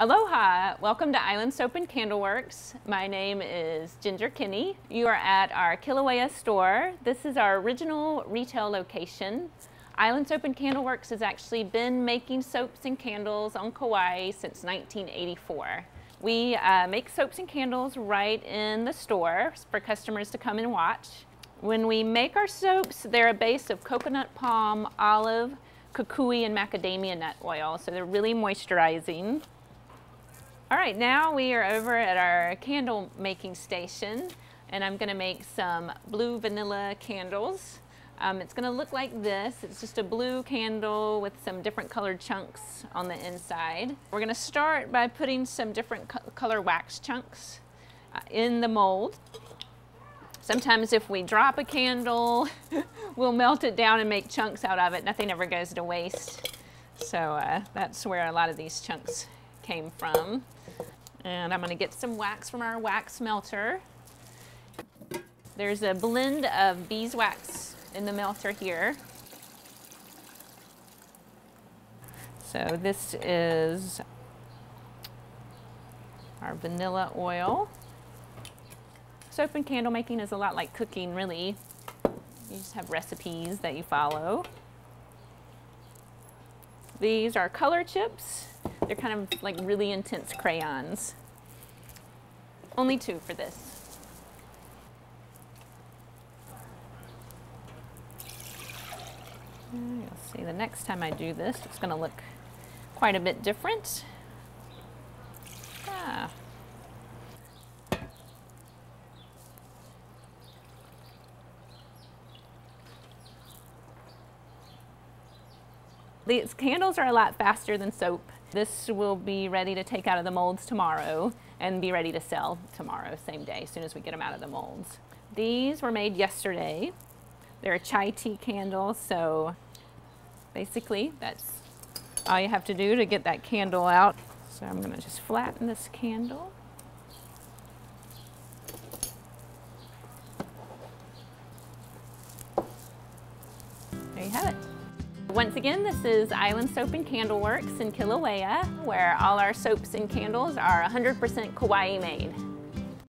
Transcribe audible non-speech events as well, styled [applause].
Aloha! Welcome to Island Soap and Candleworks. My name is Ginger Kinney. You are at our Kilauea store. This is our original retail location. Island Soap and Candleworks has actually been making soaps and candles on Kauai since 1984. We uh, make soaps and candles right in the store for customers to come and watch. When we make our soaps, they're a base of coconut palm, olive, kukui, and macadamia nut oil, so they're really moisturizing. All right, now we are over at our candle making station, and I'm gonna make some blue vanilla candles. Um, it's gonna look like this. It's just a blue candle with some different colored chunks on the inside. We're gonna start by putting some different co color wax chunks uh, in the mold. Sometimes if we drop a candle, [laughs] we'll melt it down and make chunks out of it. Nothing ever goes to waste. So uh, that's where a lot of these chunks came from. And I'm gonna get some wax from our wax melter. There's a blend of beeswax in the melter here. So this is our vanilla oil. Soap and candle making is a lot like cooking, really. You just have recipes that you follow. These are color chips. They're kind of like really intense crayons. Only two for this. You'll see the next time I do this, it's going to look quite a bit different. Ah. These candles are a lot faster than soap. This will be ready to take out of the molds tomorrow and be ready to sell tomorrow, same day, as soon as we get them out of the molds. These were made yesterday. They're a chai tea candle, so basically that's all you have to do to get that candle out. So I'm gonna just flatten this candle. There you have it. Once again, this is Island Soap and Candle Works in Kilauea, where all our soaps and candles are 100% Kauai made.